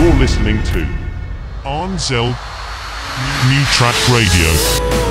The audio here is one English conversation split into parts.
You're listening to ArnZeld New Track Radio.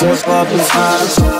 just walk this high.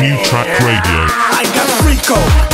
New Track Radio. I got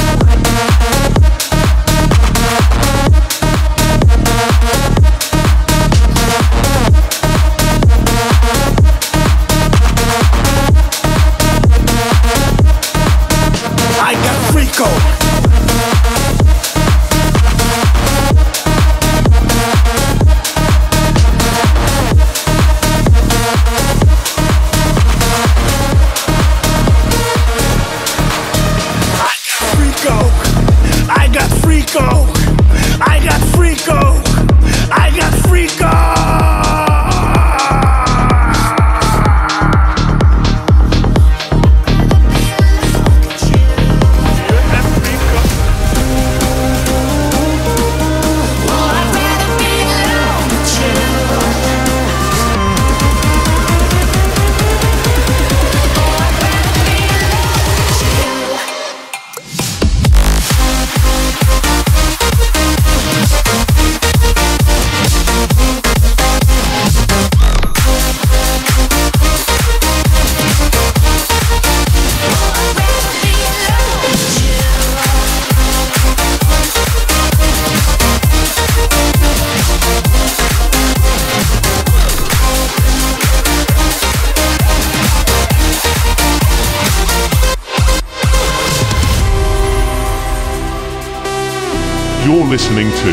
listening to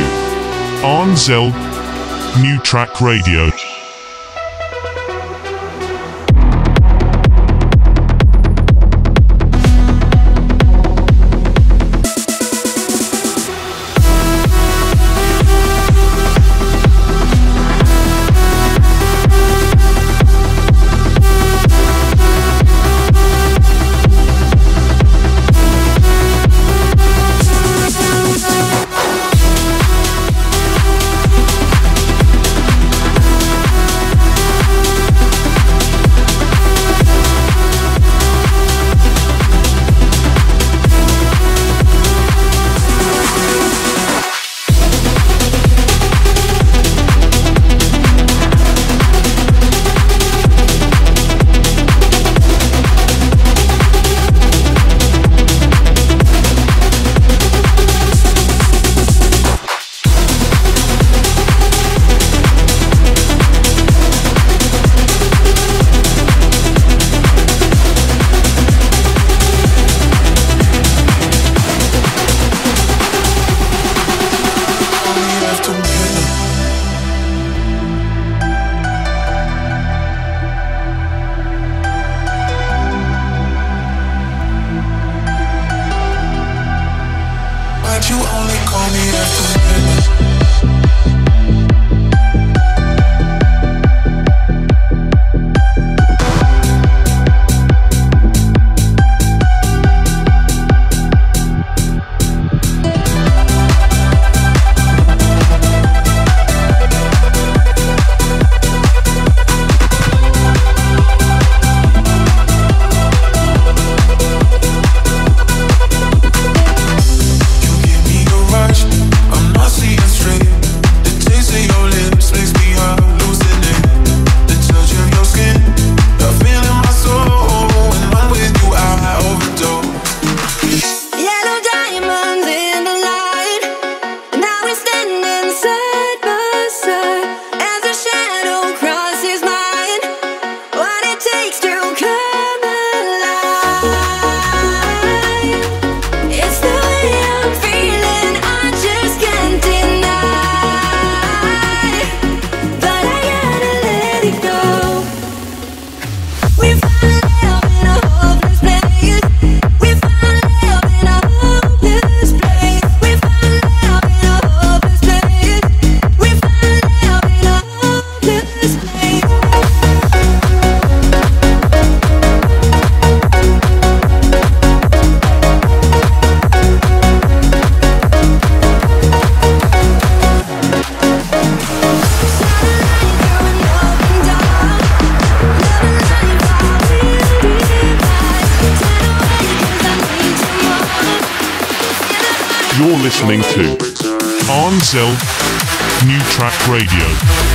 ArnZeld New Track Radio. Radio.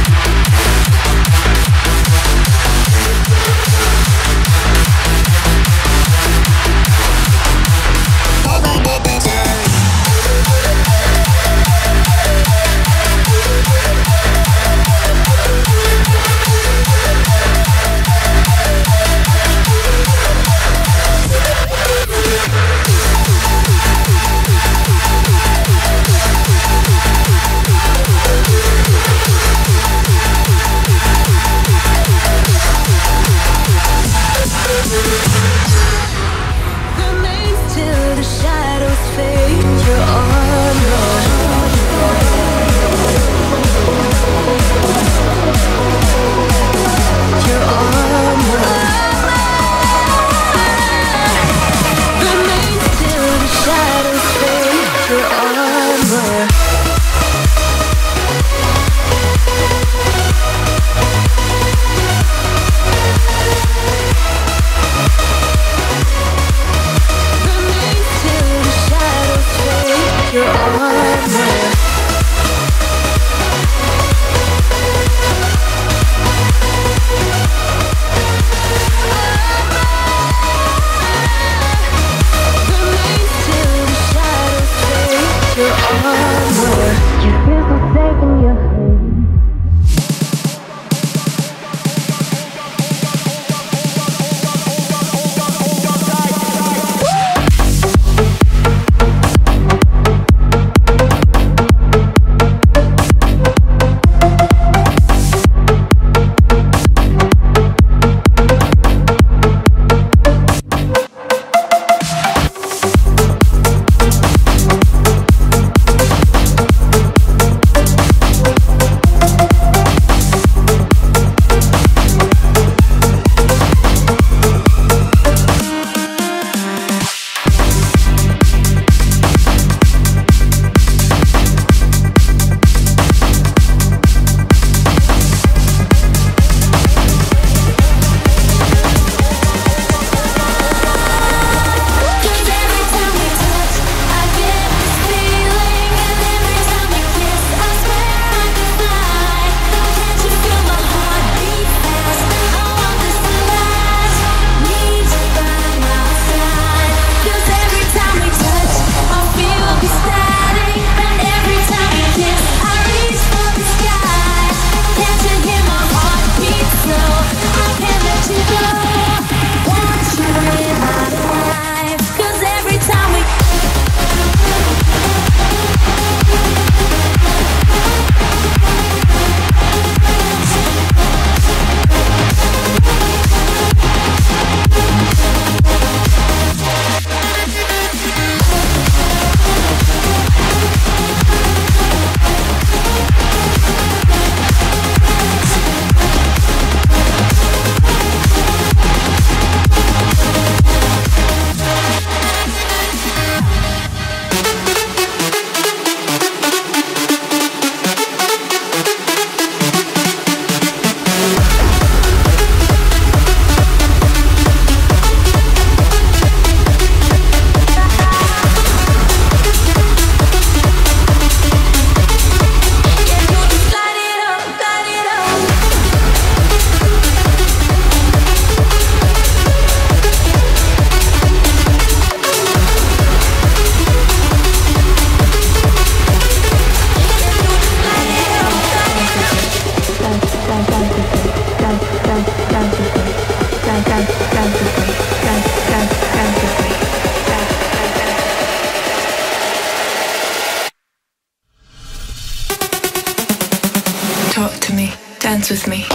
Talk to me, dance with me.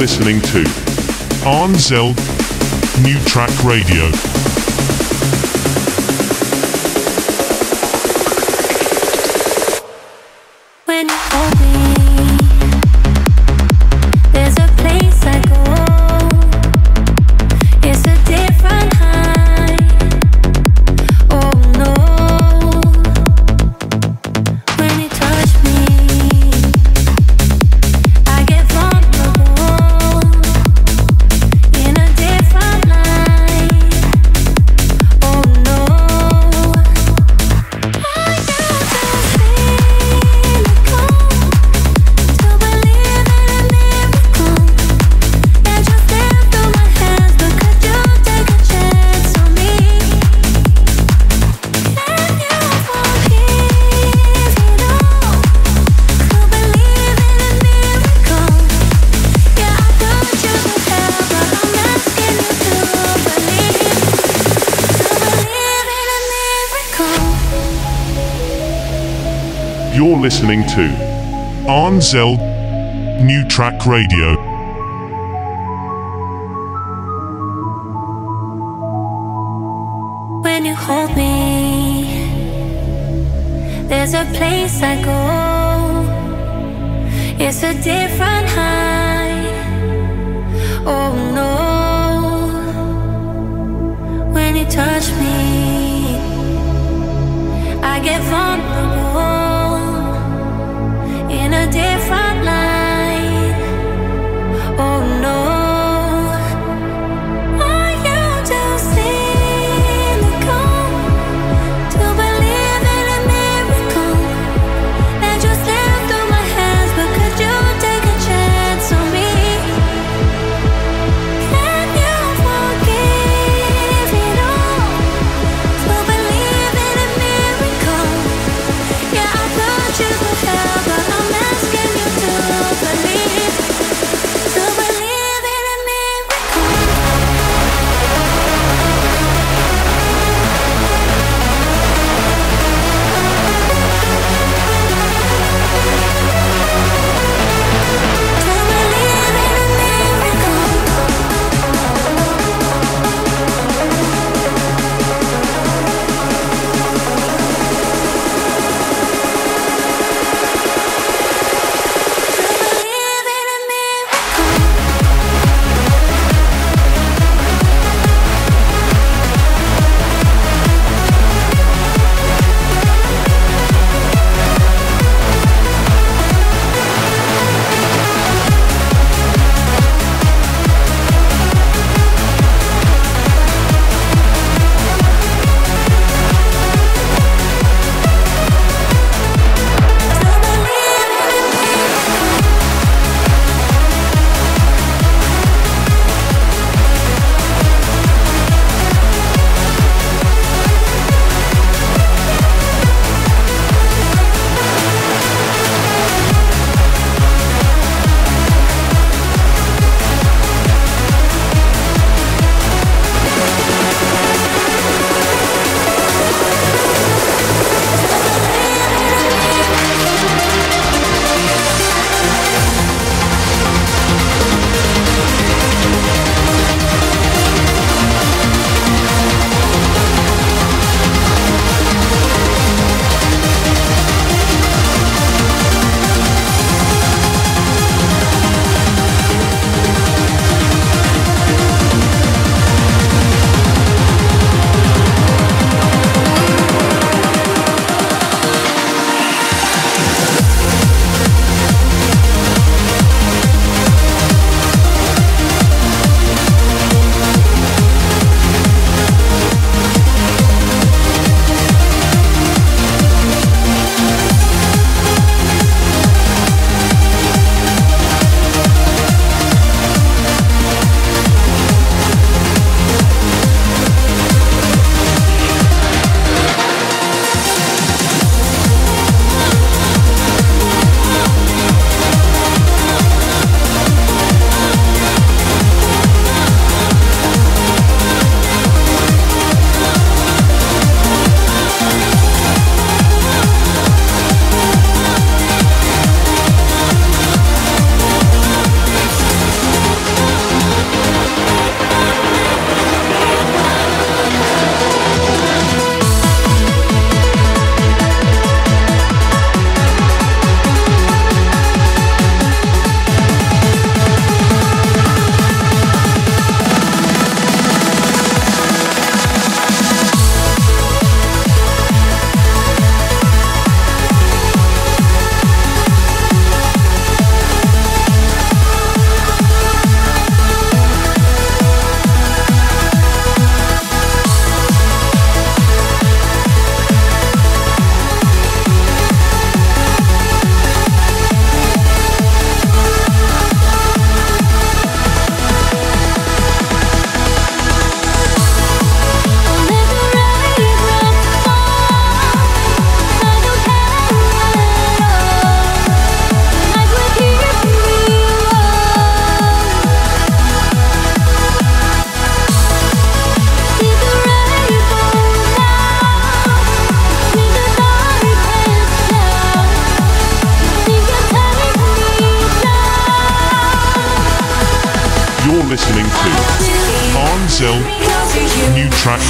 listening to ArnZeld New Track Radio. You're listening to ArnZeld New Track Radio. When you hold me, there's a place I go. It's a different high. Oh no. When you touch me, I get vulnerable.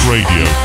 Radio.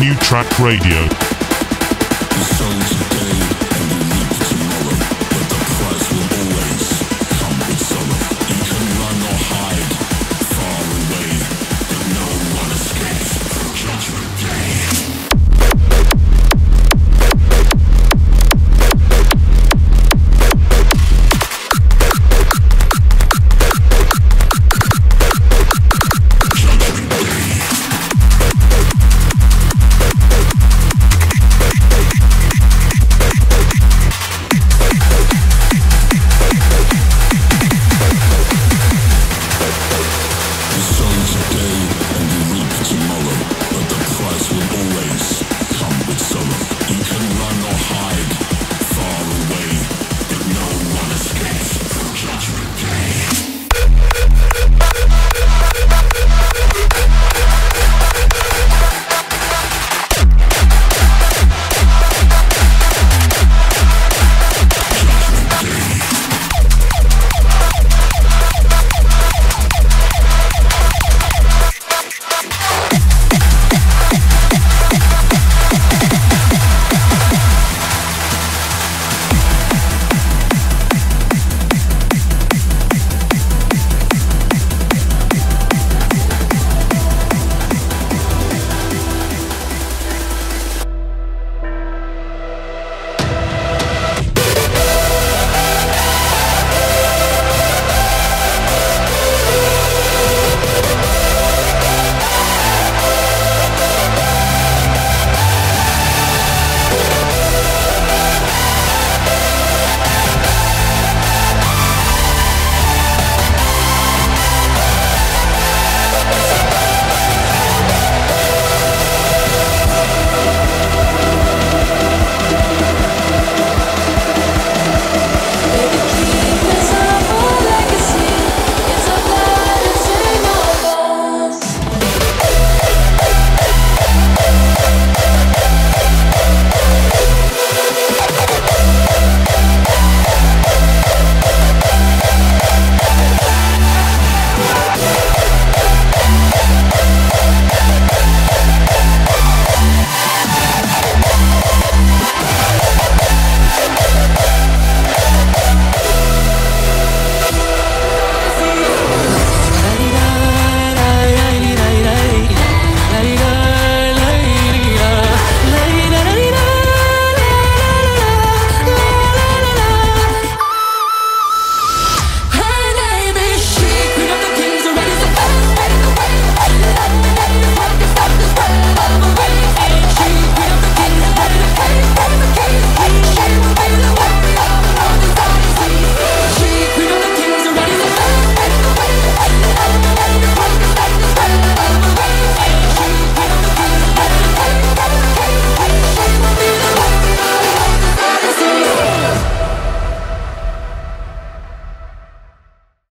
New Track Radio.